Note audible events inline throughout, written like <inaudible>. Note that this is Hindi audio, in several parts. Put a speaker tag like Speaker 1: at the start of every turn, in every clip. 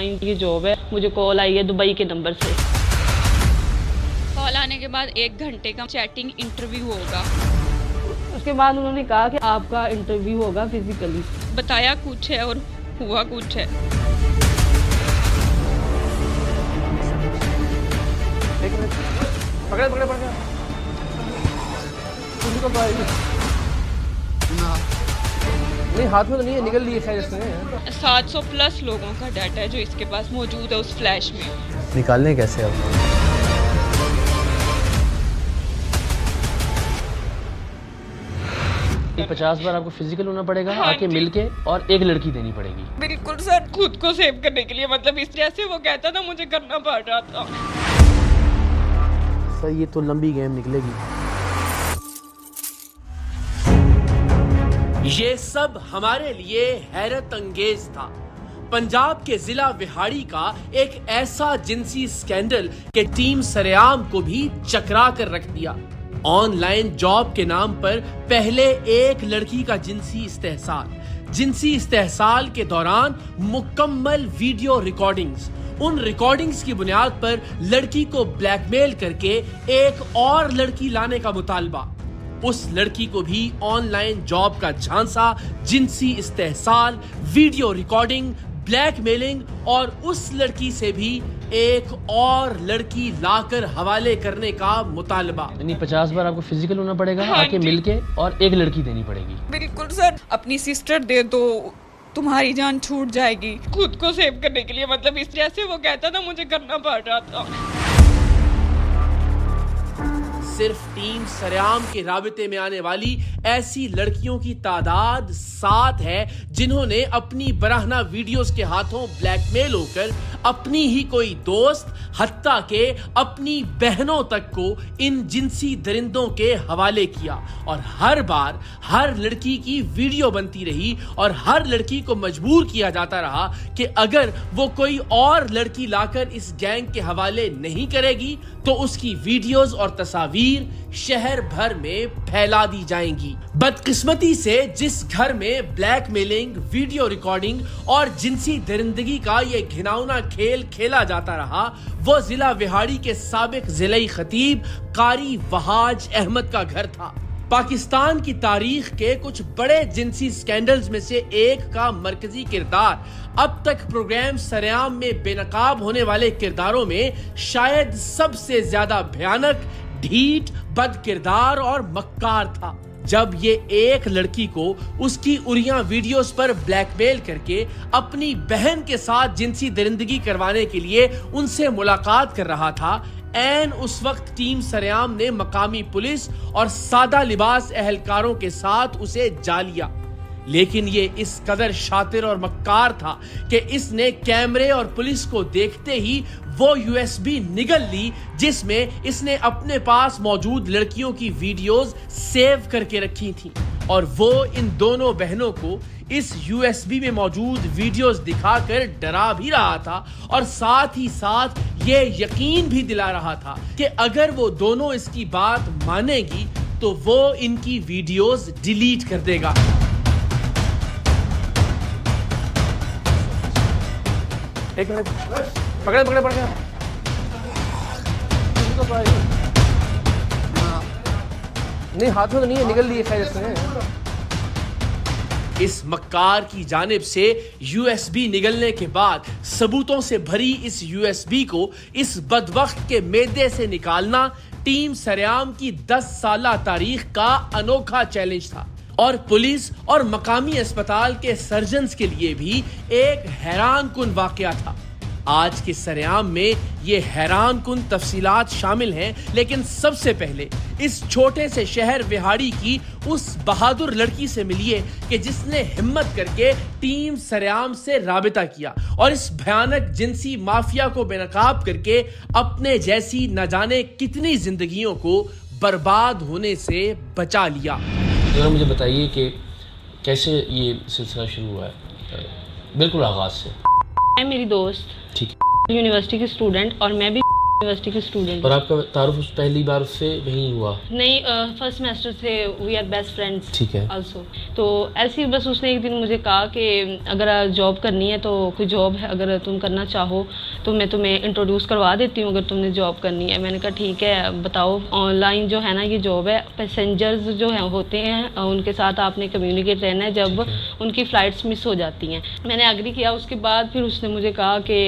Speaker 1: ऑनलाइन की जॉब है। मुझे कॉल आई है दुबई के नंबर से।
Speaker 2: कॉल आने के बाद एक घंटे का चैटिंग इंटरव्यू होगा।
Speaker 1: उसके बाद उन्होंने कहा कि आपका इंटरव्यू होगा फिजिकली
Speaker 2: बताया कुछ है और हुआ कुछ है।
Speaker 3: पकड़े पकड़े पकड़े। पाएगी नहीं हाथ में तो नहीं है निकल ली है खैर इसने।
Speaker 2: 700 प्लस लोगों का डाटा है जो इसके पास मौजूद है उस फ्लैश में।
Speaker 3: निकालने कैसे अब? पचास बार आपको फ़िज़िकल होना पड़ेगा
Speaker 2: हाँ
Speaker 3: आके
Speaker 2: जी।
Speaker 3: मिल के और एक लड़की देनी पड़ेगी।
Speaker 2: बिल्कुल सर खुद को सेव करने के लिए मतलब इस जैसे वो कहता था मुझे करना पड़ रहा था।
Speaker 3: सर ये तो लंबी गेम निकलेगी।
Speaker 4: ये सब हमारे लिए हैरत अंगेज था। पंजाब के जिला विहाड़ी का एक ऐसा जिनसी स्कैंडल के टीम सरेआम को भी चकरा कर रख दिया। ऑनलाइन जॉब के नाम पर पहले एक लड़की का जिनसी इस्तेहसाल जिनसी इस्तेहसाल के दौरान मुकम्मल वीडियो रिकॉर्डिंग्स। उन रिकॉर्डिंग्स की बुनियाद पर लड़की को ब्लैकमेल करके एक और लड़की लाने का मुतालबा। उस लड़की को भी ऑनलाइन जॉब का झांसा जिनसी इस्तेहसाल वीडियो रिकॉर्डिंग ब्लैकमेलिंग और उस लड़की से भी एक और लड़की लाकर हवाले करने का मुतालबा।
Speaker 3: नहीं पचास बार आपको फ़िज़िकल होना पड़ेगा
Speaker 2: हाँ
Speaker 3: आके
Speaker 2: जी।
Speaker 3: मिल के और एक लड़की देनी पड़ेगी।
Speaker 2: बिल्कुल सर। अपनी सिस्टर दे दो तुम्हारी जान छूट जाएगी। खुद को सेव करने के लिए मतलब इस जैसे वो कहता था मुझे करना पड़ रहा था।
Speaker 4: सिर्फ़ टीम सरेआम के राबते में आने वाली ऐसी लड़कियों की तादाद सात है, जिन्होंने अपनी बराहना वीडियोस के हाथों ब्लैकमेल होकर अपनी ही कोई दोस्त हत्ता के अपनी बहनों तक को इन जिनसी दरिंदों के हवाले किया। और हर बार हर लड़की की वीडियो बनती रही और हर लड़की को मजबूर किया जाता रहा कि अगर वो कोई और लड़की लाकर इस गैंग के हवाले नहीं करेगी तो उसकी वीडियोस और तस्वीर शहर भर में फैला दी जाएँगी। बदकिस्मती से जिस घर में ब्लैकमेलिंग, वीडियो रिकॉर्डिंग और जिनसी दरिंदगी का ये घिनौना खेल खेला जाता रहा, वो जिला विहाड़ी के सबक ज़िले खतीब कारी वहाज अहमद का घर था। पाकिस्तान की तारीख के कुछ बड़े जिनसी स्कैंडल्स में से एक का मरकजी किरदार। अब तक प्रोग्राम सरेआम में बेनकाब होने वाले किरदारों में शायद सबसे ज़्यादा भयानक, ढीठ, बद किरदार और मक्कार था। जब ये एक लड़की को उसकी उरिया वीडियोस पर ब्लैकमेल करके अपनी बहन के साथ जिनसी दरिंदगी करवाने के लिए उनसे मुलाकात कर रहा था एन उस वक्त टीम सरेआम ने मकामी पुलिस और सादा लिबास एहलकारों के साथ उसे जा लिया। लेकिन ये इस कदर शातिर और मक्कार था कि इसने कैमरे और पुलिस को देखते ही वो यूएसबी निगल ली, जिसमें इसने अपने पास मौजूद लड़कियों की वीडियोस सेव करके रखी थी। और वो इन दोनों बहनों को इस यूएसबी में मौजूद वीडियोस दिखाकर डरा भी रहा था और साथ ही साथ ये यकीन भी दिला रहा था कि अगर वो दोनों इसकी बात मानेगी तो वो इनकी वीडियोस डिलीट कर देगा।
Speaker 3: एक मिनट। पकड़े पकड़े पकड़े। पाएगी नहीं, हाथ तो नहीं है निकल ली है खैर इसने।
Speaker 4: इस मक्कार की जानब से यूएसबी निगलने के बाद सबूतों से भरी इस यूएसबी को इस बदवक्त के मेदे से निकालना टीम सरेआम की 10 साल तारीख का अनोखा चैलेंज था। और पुलिस और मकामी अस्पताल के सर्जन के लिए भी एक हैरान कन वाक़ था। आज के सरेआम में ये हैरान कुन तफसीलात शामिल हैं, लेकिन सबसे पहले इस छोटे से शहर विहाड़ी की उस बहादुर लड़की से मिलिए कि जिसने हिम्मत करके टीम सरेआम से राबिता किया और इस भयानक जिनसी माफिया को बेनकाब करके अपने जैसी न जाने कितनी जिंदगियों को बर्बाद होने से बचा लिया।
Speaker 3: जरा मुझे बताइए कि कैसे ये सिलसिला शुरू हुआ है? बिल्कुल आगाज़ से।
Speaker 1: है मेरी दोस्त।
Speaker 3: ठीक
Speaker 1: यूनिवर्सिटी की स्टूडेंट और मैं भी यूनिवर्सिटी के स्टूडेंट
Speaker 3: और आपका तारुफ उस पहली बार उससे वहीं हुआ?
Speaker 1: नहीं फ़र्स्ट सेमेस्टर से वी आर बेस्ट फ्रेंड्स
Speaker 3: ठीक है।
Speaker 1: आल्सो तो ऐसे ही बस उसने एक दिन मुझे कहा कि अगर जॉब करनी है तो कोई जॉब है अगर तुम करना चाहो तो मैं तुम्हें इंट्रोड्यूस करवा देती हूँ अगर तुमने जॉब करनी है। मैंने कहा ठीक है बताओ ऑनलाइन जो है ना ये जॉब है पैसेंजर्स जो है होते हैं उनके साथ आपने कम्युनिकेट रहना है जब उनकी फ़्लाइट्स मिस हो जाती हैं। मैंने एग्री किया। उसके बाद फिर उसने मुझे कहा कि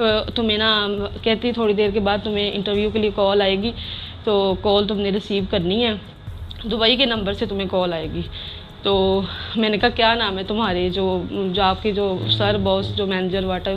Speaker 1: तुम्हें ना कहती थोड़ी देर के बाद तुम्हें इंटरव्यू के लिए कॉल आएगी तो कॉल तुमने रिसीव करनी है। दुबई के नंबर से तुम्हें कॉल आएगी। तो मैंने कहा क्या नाम है तुम्हारे? जो जो आपके जो सर बॉस जो मैनेजर वाट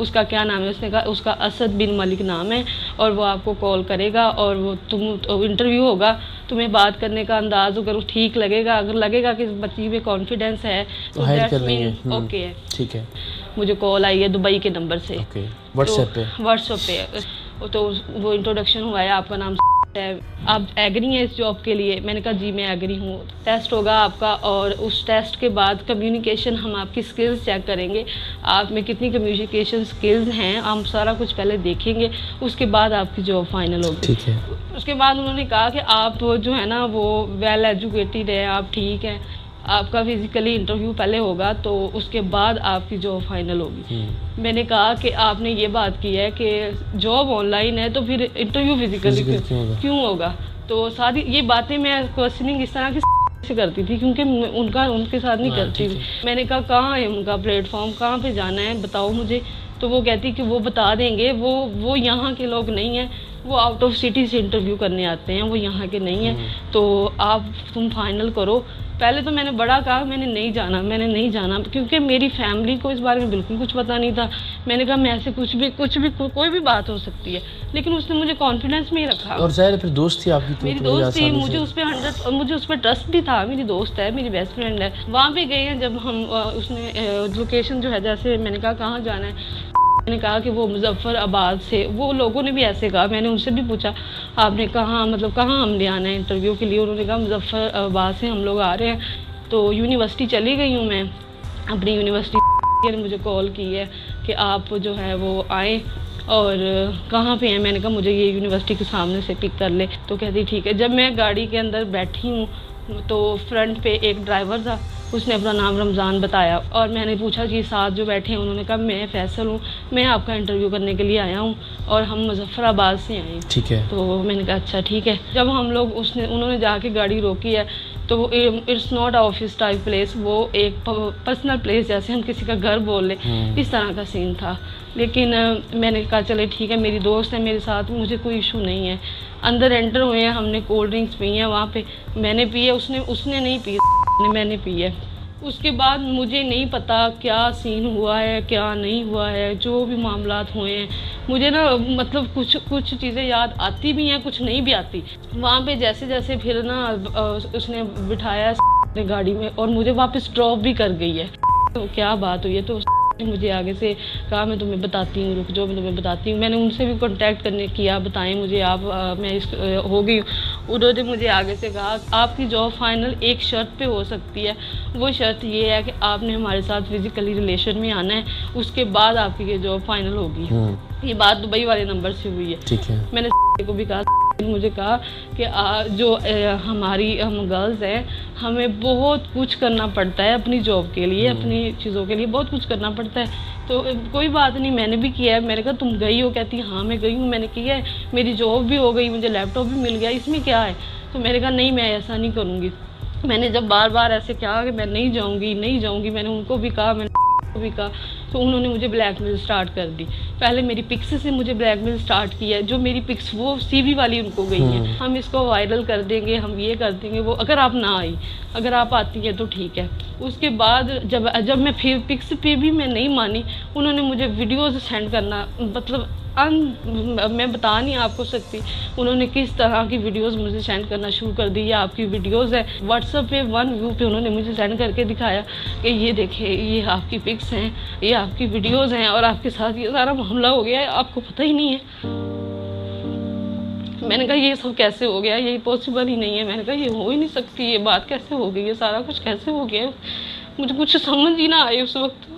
Speaker 1: उसका क्या नाम है? उसने कहा उसका असद बिन मलिक नाम है और वो आपको कॉल करेगा और वो तुम इंटरव्यू होगा। तुम्हें बात करने का अंदाज अगर ठीक लगेगा अगर लगेगा कि इस बच्ची में कॉन्फिडेंस है
Speaker 3: तो लेंगे।
Speaker 1: ओके
Speaker 3: हम्म,
Speaker 1: है।
Speaker 3: ठीक है।
Speaker 1: मुझे कॉल आई है दुबई के नंबर से।
Speaker 3: व्हाट्सएप पे?
Speaker 1: व्हाट्सएप पे तो वो इंट्रोडक्शन हुआ है आपका नाम <laughs> है। आप एग्री हैं इस जॉब के लिए? मैंने कहा जी मैं एग्री हूँ। टेस्ट होगा आपका और उस टेस्ट के बाद कम्युनिकेशन हम आपकी स्किल्स चेक करेंगे। आप में कितनी कम्युनिकेशन स्किल्स हैं हम सारा कुछ पहले देखेंगे। उसके बाद आपकी जॉब फाइनल होगी।
Speaker 3: ठीक है।
Speaker 1: उसके बाद उन्होंने कहा कि आप जो है ना वो वेल एजुकेटेड है आप ठीक हैं। आपका फिजिकली इंटरव्यू पहले होगा तो उसके बाद आपकी जॉब फाइनल होगी।
Speaker 3: हम्म,
Speaker 1: मैंने कहा कि आपने ये बात की है कि जॉब ऑनलाइन है तो फिर इंटरव्यू फिजिकली
Speaker 3: क्यों होगा?
Speaker 1: तो सारी ये बातें मैं क्वेश्चनिंग इस तरह की से करती थी क्योंकि उनका उनके साथ नहीं
Speaker 3: हाँ,
Speaker 1: करती थी। मैंने कहा कहाँ है उनका प्लेटफॉर्म कहाँ पे जाना है? बताओ मुझे। तो वो कहती कि वो बता देंगे वो वो यहाँ के लोग नहीं हैं। वो आउट ऑफ़ सिटी से इंटरव्यू करने आते हैं वो यहाँ के नहीं
Speaker 3: हम्म।
Speaker 1: हैं तो आप तुम फाइनल करो। पहले तो मैंने बड़ा कहा मैंने नहीं जाना मैंने नहीं जाना क्योंकि मेरी फैमिली को इस बारे में बिल्कुल कुछ पता नहीं था। मैंने कहा मैं ऐसे कुछ भी कुछ भी को, कोई भी बात हो सकती है। लेकिन उसने मुझे कॉन्फिडेंस में ही रखा।
Speaker 3: और ज़ाहिर फिर दोस्त थी आपकी तो
Speaker 1: मेरी दोस्त थी मुझे उस पर हंड्रेड मुझे उस पर ट्रस्ट भी था मेरी दोस्त है मेरी बेस्ट फ्रेंड है। वहाँ पे गए हैं जब हम उसने लोकेशन जो है जैसे मैंने कहा कहाँ जाना है? मैंने कहा कि वो मुजफ्फराबाद से वो लोगों ने भी ऐसे कहा, मैंने उनसे भी पूछा, आपने कहाँ मतलब कहाँ हमने आना है इंटरव्यू के लिए? उन्होंने कहा मुजफ्फराबाद से हम लोग आ रहे हैं। तो यूनिवर्सिटी चली गई हूँ मैं। अपनी यूनिवर्सिटी ने मुझे कॉल की है कि आप जो है वो आए और कहाँ पे हैं? मैंने कहा, मुझे ये यूनिवर्सिटी के सामने से पिक कर ले। तो कहती, ठीक है। जब मैं गाड़ी के अंदर बैठी हूँ तो फ्रंट पे एक ड्राइवर था। उसने अपना नाम रमज़ान बताया और मैंने पूछा कि साथ जो बैठे हैं उन्होंने कहा मैं फैसल हूँ मैं आपका इंटरव्यू करने के लिए आया हूँ और हम मुजफ्फराबाद से आए
Speaker 3: ठीक है।
Speaker 1: तो मैंने कहा अच्छा ठीक है। जब हम लोग उसने उन्होंने जाके गाड़ी रोकी है तो वो it's not office type place वो एक पर्सनल प्लेस जैसे हम किसी का घर बोल लें।
Speaker 3: हम्म।
Speaker 1: इस तरह का सीन था। लेकिन मैंने कहा चले ठीक है मेरी दोस्त है मेरे साथ मुझे कोई इशू नहीं है। अंदर एंटर हुए हैं हमने कोल्ड ड्रिंक्स पी हैं वहाँ पे मैंने पी है उसने उसने नहीं पी। ने मैंने पी है। उसके बाद मुझे नहीं पता क्या सीन हुआ है क्या नहीं हुआ है जो भी मामला हुए हैं। मुझे ना मतलब कुछ कुछ चीज़ें याद आती भी हैं कुछ नहीं भी आती। वहाँ पे जैसे जैसे फिर ना उसने बिठाया ने गाड़ी में और मुझे वापस ड्रॉप भी कर गई है। तो क्या बात हुई है? तो मुझे आगे से कहा मैं तुम्हें बताती हूँ रुक जाओ मैं तुम्हें बताती हूँ। मैंने उनसे भी कांटेक्ट करने किया बताएँ मुझे आप अ, मैं इस हो गई। उन्होंने मुझे आगे से कहा आपकी जॉब फाइनल एक शर्त पे हो सकती है। वो शर्त ये है कि आपने हमारे साथ फिजिकली रिलेशन में आना है। उसके बाद आपकी ये जॉब फाइनल होगी।
Speaker 3: हम्म,
Speaker 1: ये बात दुबई वाले नंबर से हुई है।
Speaker 3: ठीक है।
Speaker 1: मैंने को भी कहा मुझे कहा कि आ, जो ए, हमारी हम गर्ल्स हैं हमें बहुत कुछ करना पड़ता है अपनी जॉब के लिए अपनी चीज़ों के लिए बहुत कुछ करना पड़ता है। तो कोई बात नहीं मैंने भी किया है। मैंने कहा तुम गई हो? कहती हाँ मैं गई हूँ मैंने किया है। मेरी जॉब भी हो गई मुझे लैपटॉप भी मिल गया इसमें क्या है? तो मैंने कहा नहीं मैं ऐसा नहीं करूँगी। मैंने जब बार बार ऐसे कहा कि मैं नहीं जाऊँगी नहीं जाऊँगी मैंने उनको भी कहा मैंने भी कहा। तो उन्होंने मुझे ब्लैकमेल स्टार्ट कर दी। पहले मेरी पिक्स से मुझे ब्लैकमेल स्टार्ट किया जो मेरी पिक्स वो सीवी वाली उनको गई है। हम इसको वायरल कर देंगे हम ये कर देंगे वो अगर आप ना आई अगर आप आती हैं तो ठीक है। उसके बाद जब जब मैं फिर पिक्स पे भी मैं नहीं मानी उन्होंने मुझे वीडियोज़ सेंड करना मतलब अन मैं बता नहीं आपको सकती, उन्होंने किस तरह की वीडियोस मुझे सेंड करना शुरू कर दी, ये आपकी वीडियोस है। व्हाट्सअप पे वन व्यू पे उन्होंने मुझे सेंड करके दिखाया कि ये देखिए ये आपकी पिक्स हैं, ये आपकी वीडियोस हैं और आपके साथ ये सारा मामला हो गया है, आपको पता ही नहीं है। मैंने कहा, ये सब कैसे हो गया? ये पॉसिबल ही नहीं है। मैंने कहा, ये हो ही नहीं सकती, ये बात कैसे हो गई? ये सारा कुछ कैसे हो गया मुझे कुछ समझ ही ना आई उस वक्त।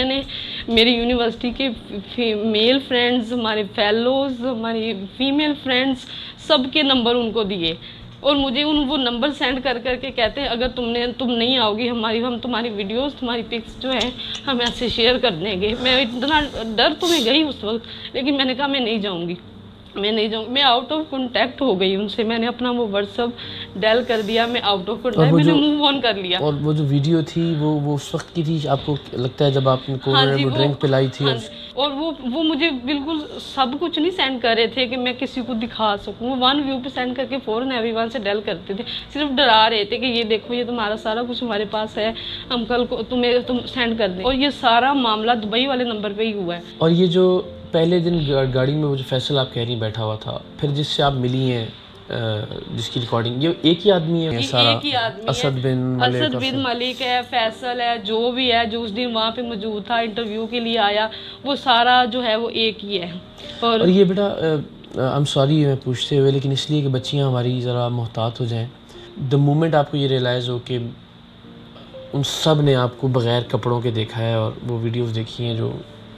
Speaker 1: मैंने मेरी यूनिवर्सिटी के मेल फ्रेंड्स हमारे फेलोज हमारी फीमेल फ्रेंड्स सब के नंबर उनको दिए। और मुझे उन, वो नंबर सेंड कर करके कहते हैं, अगर तुमने, तुम नहीं आओगी हमारी, हम तुम्हारी वीडियोस तुम्हारी पिक्स जो है, हम ऐसे शेयर कर देंगे। मैं इतना डर तो मैं गई उस वक्त, लेकिन मैंने कहा, मैं नहीं जाऊँगी। मैं नहीं जाऊँ। मैं आउट ऑफ़ कॉन्टैक्ट हो गई उनसे मैंने अपना वो व्हाट्सअप डेल कर दिया मैं आउट ऑफ़ कॉन्टैक्ट मैंने मूव ऑन कर लिया।
Speaker 3: और वो जो वीडियो थी वो वो उस वक्त की थी आपको लगता है जब आपको
Speaker 1: हाँ
Speaker 3: वो ड्रिंक पिलाई थी
Speaker 1: हाँ
Speaker 3: और
Speaker 1: और वो वो मुझे बिल्कुल सब कुछ नहीं सेंड कर रहे थे कि मैं किसी को दिखा सकूँ। वो वन व्यू पे सेंड करके फ़ौरन एवरीवन से डेल करते थे। सिर्फ़ डरा रहे थे कि ये देखो ये तुम्हारा सारा कुछ हमारे पास है। हम कल को तुम्हें तुम सेंड कर दें। और ये सारा मामला दुबई वाले नंबर पे ही हुआ है।
Speaker 3: और ये जो पहले दिन गाड़ी में वो जो फैसल आप कह रही बैठा हुआ था फिर जिससे आप मिली हैं जिसकी रिकॉर्डिंग ये एक ही आदमी है? सारा
Speaker 1: एक ही आदमी
Speaker 3: असद बिन मलिक
Speaker 1: असद बिन मलिक है फैसल है जो भी है जो उस दिन वहाँ पे मौजूद था इंटरव्यू के लिए आया वो सारा जो है वो एक ही है। और
Speaker 3: और ये बेटा आई एम सॉरी मैं पूछते हुए लेकिन इसलिए कि बच्चियाँ हमारी ज़रा मोहतात हो जाएँ। द मोमेंट आपको ये रियलाइज़ हो कि उन सबने आपको बगैर कपड़ों के देखा है और वो वीडियोज़ देखी हैं जो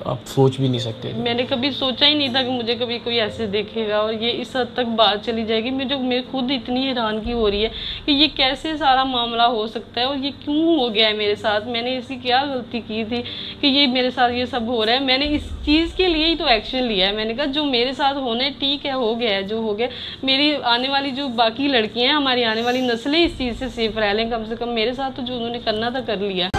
Speaker 3: आप सोच भी नहीं सकते।
Speaker 1: मैंने कभी सोचा ही नहीं था कि मुझे कभी कोई ऐसे देखेगा और ये इस हद तक बात चली जाएगी। मुझे, मेरे खुद इतनी हैरान की हो रही है कि ये कैसे सारा मामला हो सकता है और ये क्यों हो गया है मेरे साथ? मैंने ऐसी क्या गलती की थी कि ये मेरे साथ ये सब हो रहा है? मैंने इस चीज़ के लिए ही तो एक्शन लिया है। मैंने कहा, जो मेरे साथ होना है ठीक है, हो गया है, जो हो गया। मेरी आने वाली जो बाकी लड़कियाँ हैं, हमारी आने वाली नस्लें इस चीज़ से सेफ़ रह लें। कम से कम मेरे साथ तो जो उन्होंने करना था, कर लिया।